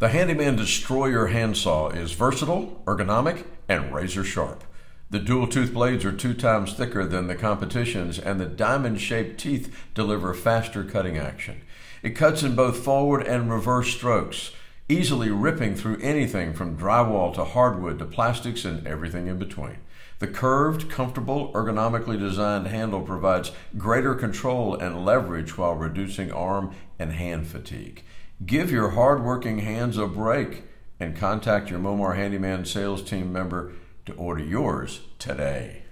The Handyman Destroyer handsaw is versatile, ergonomic, and razor sharp. The dual tooth blades are two times thicker than the competition's, and the diamond shaped teeth deliver faster cutting action. It cuts in both forward and reverse strokes, easily ripping through anything from drywall to hardwood to plastics and everything in between. The curved, comfortable, ergonomically designed handle provides greater control and leverage while reducing arm and hand fatigue. Give your hard-working hands a break and contact your Momar Handyman sales team member to order yours today.